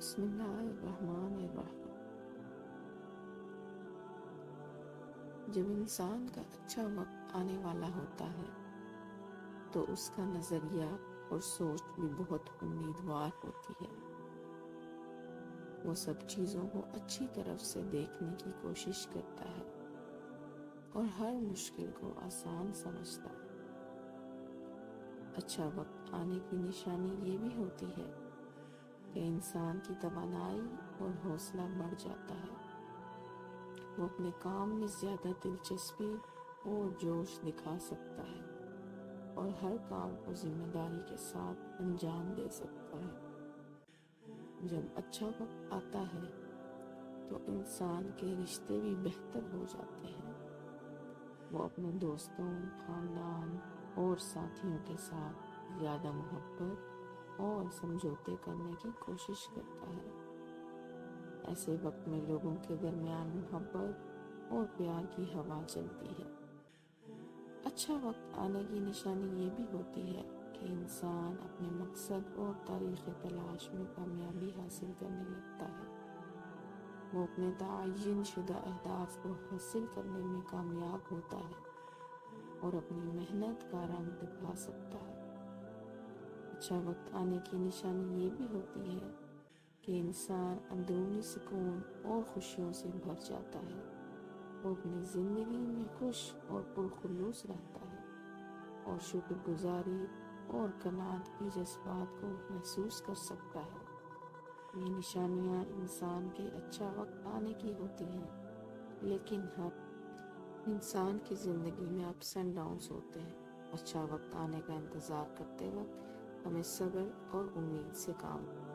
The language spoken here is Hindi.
बिस्मिल्लाहिर्रहमानिर्रहीम जब इंसान का अच्छा वक्त आने वाला होता है तो उसका नज़रिया और सोच भी बहुत उम्मीदवार होती है वो सब चीज़ों को अच्छी तरफ़ से देखने की कोशिश करता है और हर मुश्किल को आसान समझता है अच्छा वक्त आने की निशानी ये भी होती है कि इंसान की तवानाई और हौसला बढ़ जाता है। वो अपने काम में ज़्यादा दिलचस्पी और जोश दिखा सकता है और हर काम को ज़िम्मेदारी के साथ अंजाम दे सकता है। जब अच्छा वक्त आता है तो इंसान के रिश्ते भी बेहतर हो जाते हैं। वो अपने दोस्तों, खानदान और साथियों के साथ ज़्यादा मोहब्बत और समझौते करने की कोशिश करता है। ऐसे वक्त में लोगों के दरमियान मोहब्बत और प्यार की हवा चलती है। अच्छा वक्त आने की निशानी ये भी होती है कि इंसान अपने मकसद और तारीख तलाश में कामयाबी हासिल करने लगता है। वो अपने तयन शुदा अहदाफ को हासिल करने में कामयाब होता है और अपनी मेहनत का रंग दिखा सकता है। अच्छा वक्त आने की निशानी ये भी होती है कि इंसान अंदरूनी सुकून और खुशियों से भर जाता है। वो अपनी ज़िंदगी में खुश और पुरखलूस रहता है और शुक्रगुजारी और कनात की जज्बात को महसूस कर सकता है। ये निशानियाँ इंसान के अच्छा वक्त आने की होती हैं, लेकिन हर इंसान की ज़िंदगी में अप्स एंड डाउन्स होते हैं। अच्छा वक्त आने का इंतज़ार करते वक्त हमें सब्र और उम्मीद से काम।